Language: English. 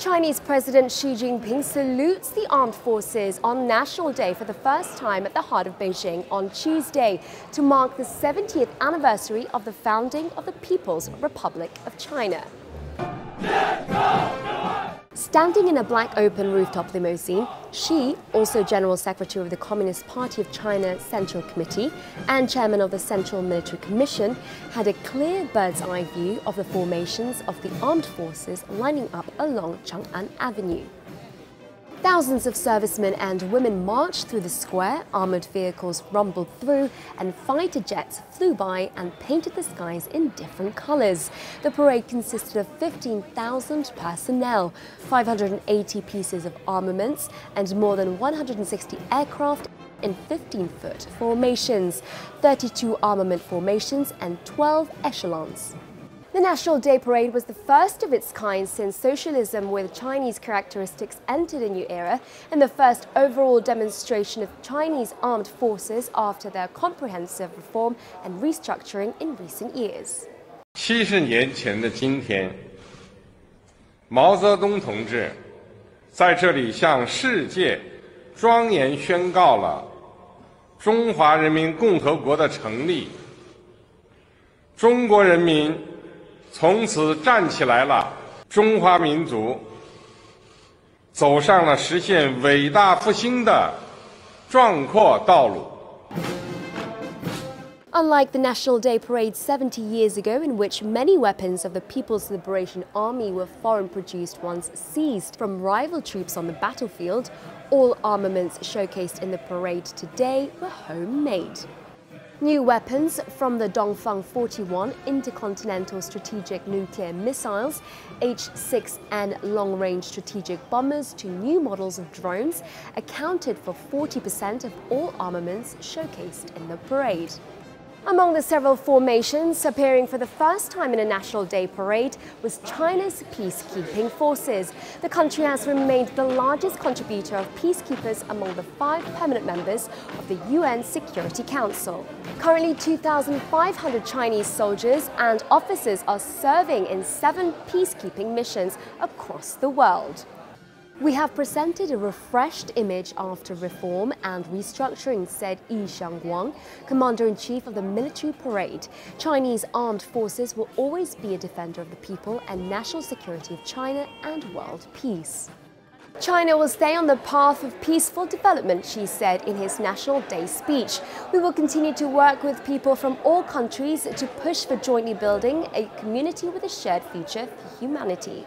Chinese President Xi Jinping salutes the armed forces on National Day for the first time at the heart of Beijing on Tuesday to mark the 70th anniversary of the founding of the People's Republic of China. Standing in a black open rooftop limousine, Xi, also General Secretary of the Communist Party of China Central Committee and Chairman of the Central Military Commission, had a clear bird's eye view of the formations of the armed forces lining up along Chang'an Avenue. Thousands of servicemen and women marched through the square, armoured vehicles rumbled through, and fighter jets flew by and painted the skies in different colours. The parade consisted of 15,000 personnel, 580 pieces of armaments, and more than 160 aircraft in 15-foot formations, 32 armament formations, and 12 echelons. The National Day Parade was the first of its kind since socialism with Chinese characteristics entered a new era and the first overall demonstration of Chinese armed forces after their comprehensive reform and restructuring in recent years. 七十年前的今天，毛泽东同志在这里向世界庄严宣告了中华人民共和国的成立。中国人民 从此站起来了，中华民族走上了实现伟大复兴的壮阔道路。Unlike the National Day Parade 70 years ago, in which many weapons of the People's Liberation Army were foreign produced ones seized from rival troops on the battlefield, all armaments showcased in the parade today were homemade. New weapons from the Dongfeng 41 intercontinental strategic nuclear missiles, H-6N long-range strategic bombers to new models of drones accounted for 40% of all armaments showcased in the parade. Among the several formations appearing for the first time in a National Day parade was China's peacekeeping forces. The country has remained the largest contributor of peacekeepers among the five permanent members of the UN Security Council. Currently, 2,500 Chinese soldiers and officers are serving in seven peacekeeping missions across the world. We have presented a refreshed image after reform and restructuring, said Yi Xiaoguang, Commander-in-Chief of the military parade. Chinese armed forces will always be a defender of the people and national security of China and world peace. China will stay on the path of peaceful development, Xi said in his National Day speech. We will continue to work with people from all countries to push for jointly building a community with a shared future for humanity.